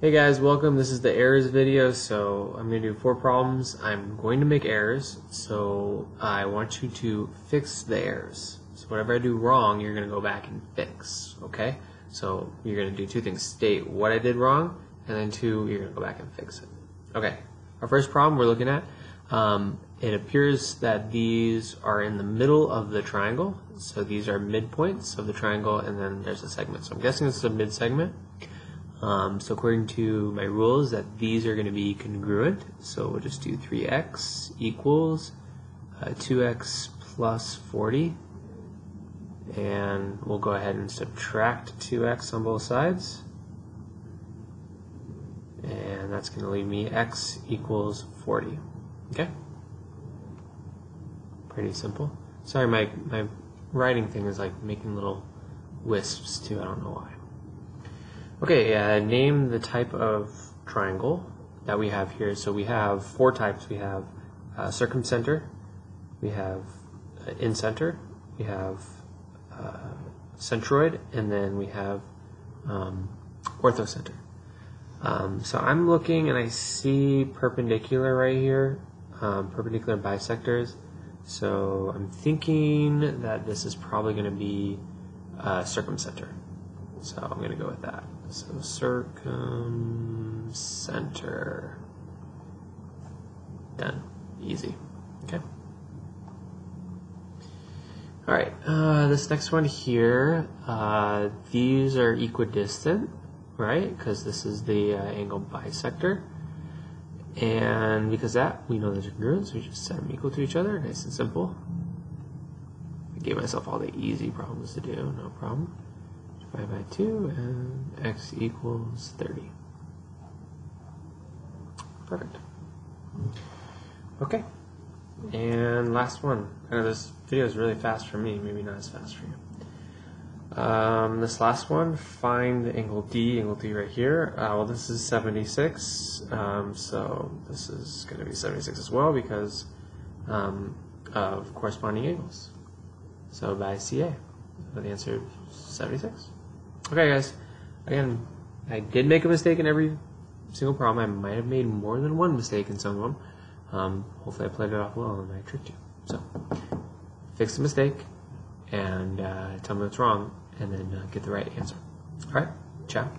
Hey guys, welcome. This is the errors video. So I'm going to do four problems. I'm going to make errors. So I want you to fix the errors. So whatever I do wrong, you're going to go back and fix. Okay? So you're going to do two things. State what I did wrong, and then two, you're going to go back and fix it. Okay. Our first problem we're looking at, um, it appears that these are in the middle of the triangle. So these are midpoints of the triangle, and then there's a segment. So I'm guessing this is a mid segment. Um, so according to my rules that these are going to be congruent, so we'll just do 3x equals uh, 2x plus 40, and we'll go ahead and subtract 2x on both sides, and that's going to leave me x equals 40. Okay? Pretty simple. Sorry, my, my writing thing is like making little wisps too, I don't know why. Okay, uh, name the type of triangle that we have here. So we have four types. We have uh, circumcenter, we have uh, incenter, we have uh, centroid, and then we have um, orthocenter. Um, so I'm looking and I see perpendicular right here, um, perpendicular bisectors. So I'm thinking that this is probably going to be uh, circumcenter. So I'm going to go with that. So circumcenter. Done. Easy. Okay. All right. Uh, this next one here, uh, these are equidistant, right? Because this is the uh, angle bisector. And because that, we know there's congruence, we just set them equal to each other. Nice and simple. I gave myself all the easy problems to do, no problem. 5 by 2 and x equals 30. Perfect. Okay. And last one. I know this video is really fast for me, maybe not as fast for you. Um, this last one, find the angle D, angle D right here. Uh, well, this is 76, um, so this is going to be 76 as well because um, of corresponding angles. So by CA, the answer is 76. Okay, guys. Again, I did make a mistake in every single problem. I might have made more than one mistake in some of them. Um, hopefully, I played it off well and I tricked you. So, fix the mistake and uh, tell me what's wrong, and then uh, get the right answer. All right. Ciao.